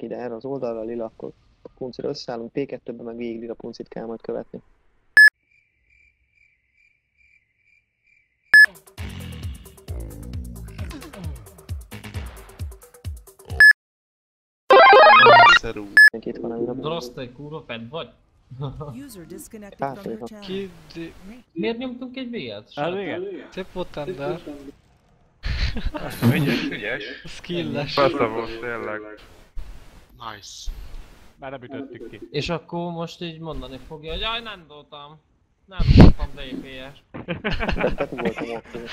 ide erre az oldalra, lila, akkor a puncira összeállunk, P2-ben meg végig lila puncit kell majd követni. Szerú. Itt van a lila. Drosz, te kurva fent vagy? User disconnected from your channel. Miért nyomtunk egy B-et? Hát igen. Te potender. Ügyes, ügyes. Skilles. Persze volt tényleg. Nice. Már nem ütöttük ki. És akkor most így mondani fogja, hogy jaj nem dobtam. Nem dobtam DPS. Akkor.